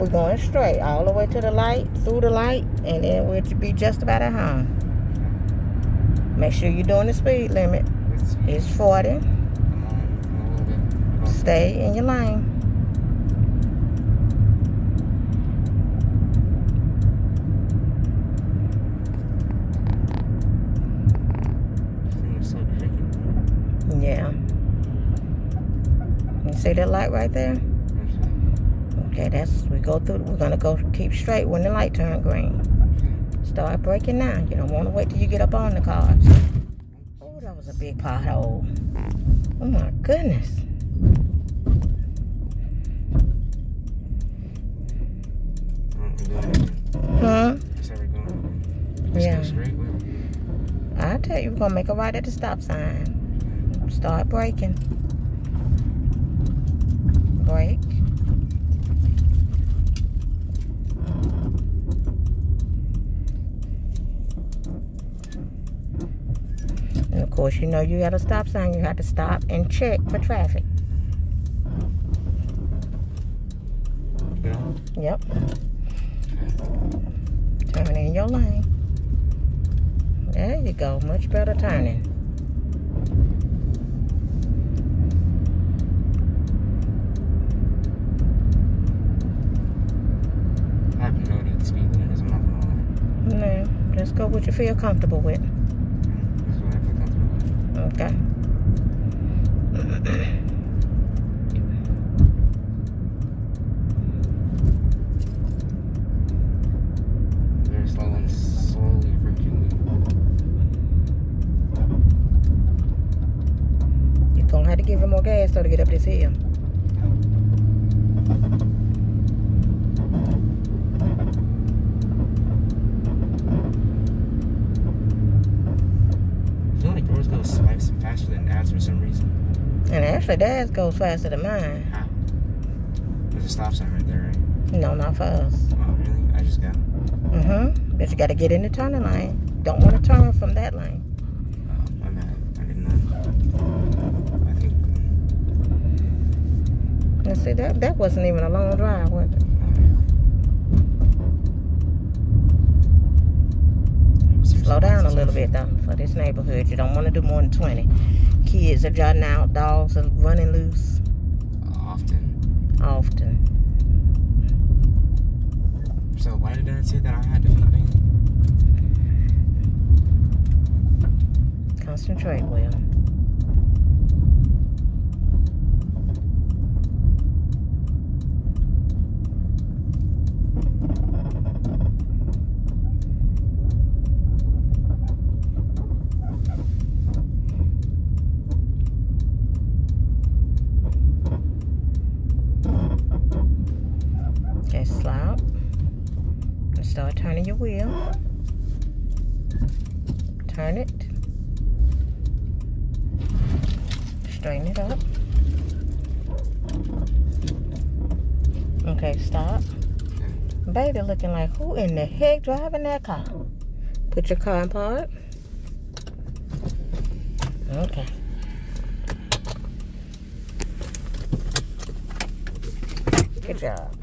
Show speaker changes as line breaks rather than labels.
We're going straight all the way to the light, through the light, and then we'll be just about at home. Make sure you're doing the speed limit. It's 40. Stay in your lane. Yeah. You see that light right there? Okay, that's we go through. We're gonna go keep straight when the light turn green. Start braking now. You don't want to wait till you get up on the cars. Oh, that was a big pothole. Oh my goodness. Huh? Yeah. I tell you, we're gonna make a right at the stop sign. Start braking. Brake. And of course, you know you got a stop sign. You have to stop and check for traffic.
Yeah.
Yep. Turn in your lane. There you go. Much better turning.
I have no idea the speed limit is. I'm not gonna lie.
No, just go what you feel comfortable with.
This is what I feel comfortable with.
Okay.
They're slowly, slowly approaching
You're gonna have to give him more gas though to get up this hill.
me. I feel like yours goes faster than dad's for some reason.
And actually, theirs goes faster than mine.
How? There's a stop sign right there, right?
No, not for us.
Oh, really? I just got.
Mm-hmm. But you got to get in the turning lane. Don't want to turn from that lane.
Oh, my bad. I didn't know. I think.
And see, that, that wasn't even a long drive, was it? Slow down a little bit, though, for this neighborhood. You don't want to do more than 20. Kids are driving out. Dogs are running loose
Often.
often.
So why did I say that I had to feed?
Concentrate, Will. Okay, slide. And start turning your wheel. Turn it. Straighten it up. Okay, stop. Baby looking like who in the heck driving that car? Put your car in park. Okay. Good job.